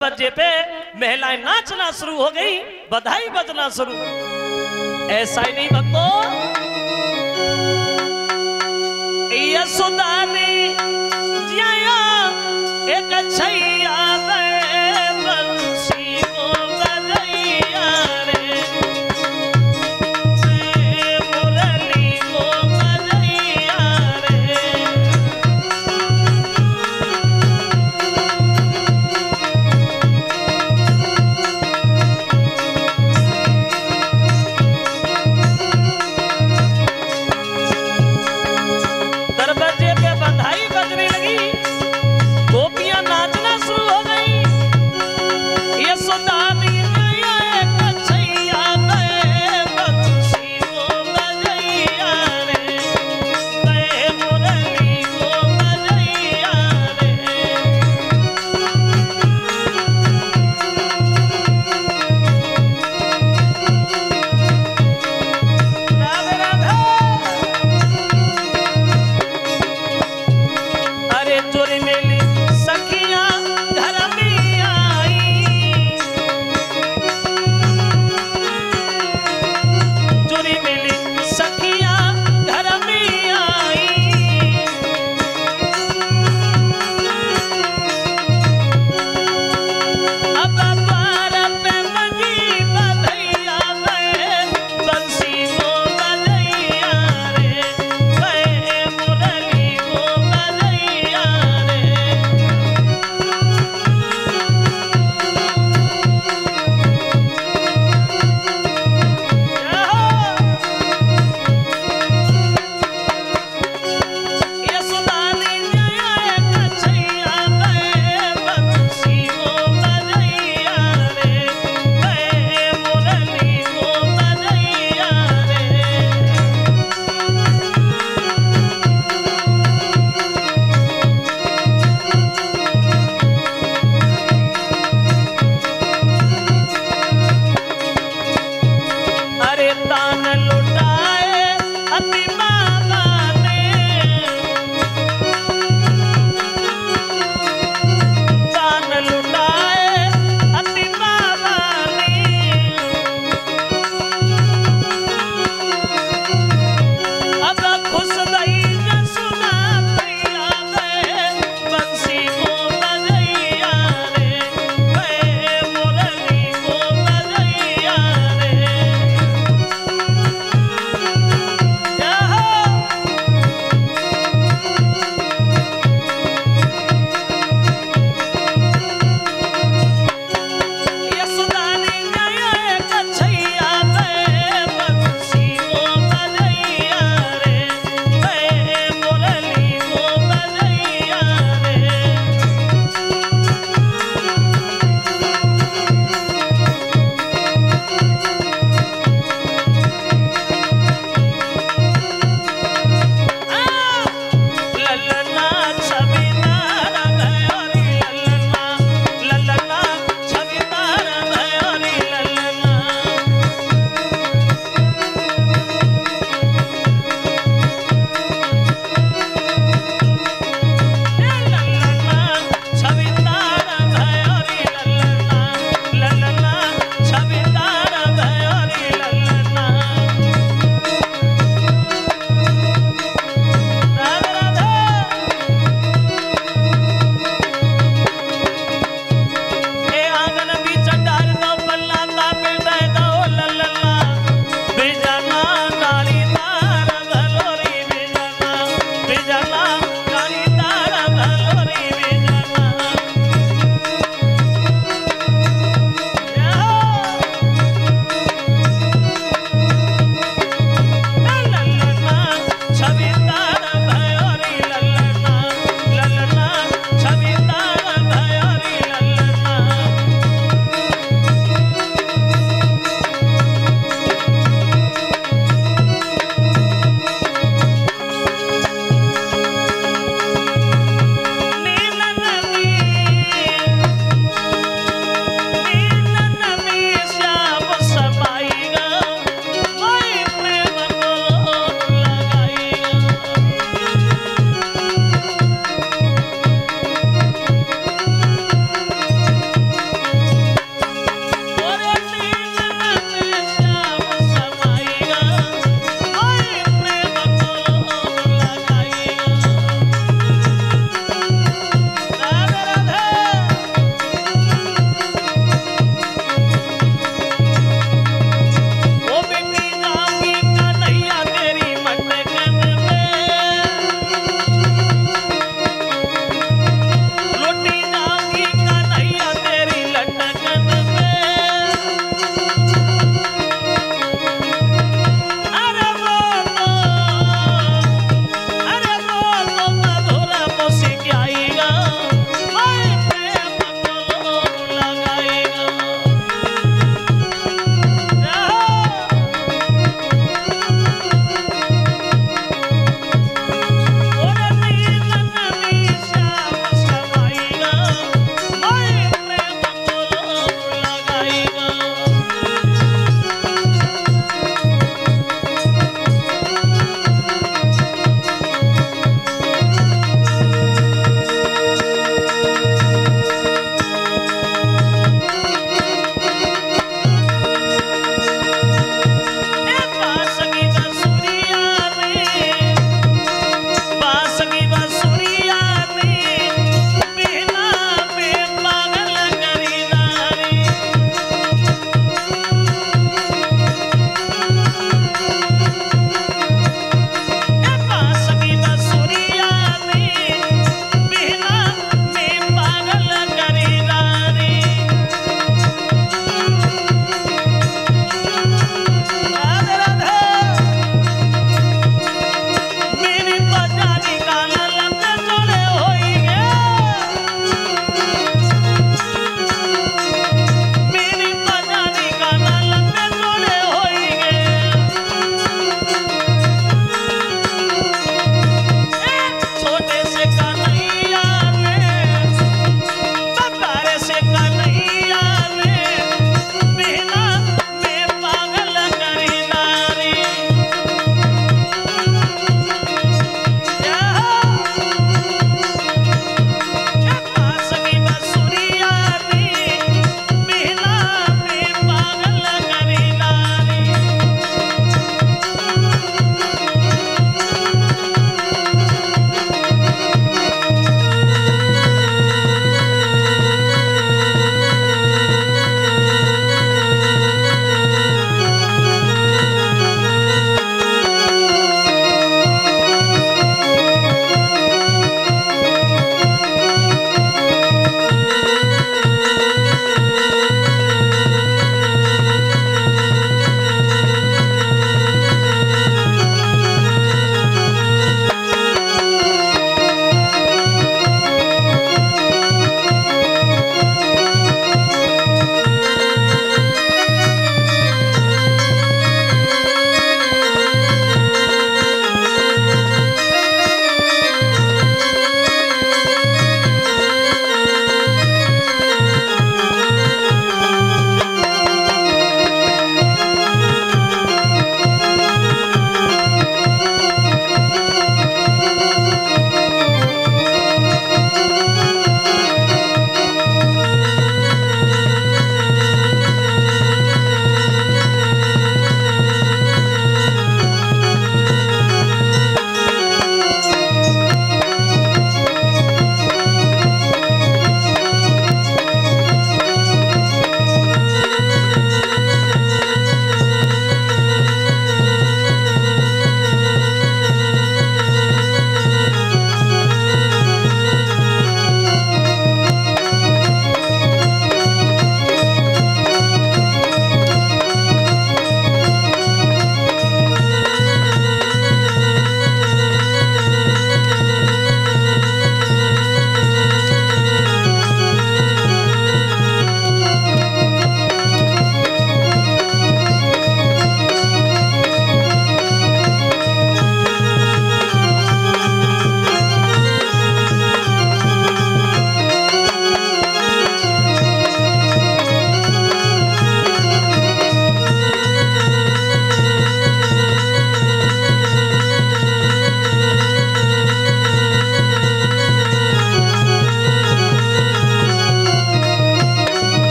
बजे पे महिलाएँ नाचना शुरू हो गई, बधाई बजना शुरू। ऐसा ही नहीं भक्तों। यशोदा ने जिया एक छैया